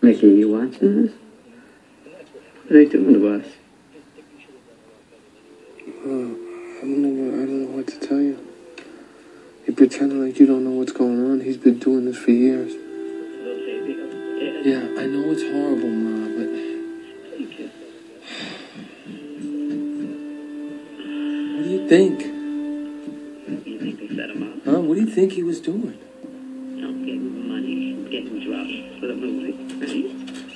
Mickey, you watching this? What are they doing to us? Uh, I don't know what I don't know what to tell you. You're pretending like you don't know what's going on. He's been doing this for years. Yeah, I know it's horrible, Ma, but what do you think? You? Huh? What do you think he was doing? For the movie?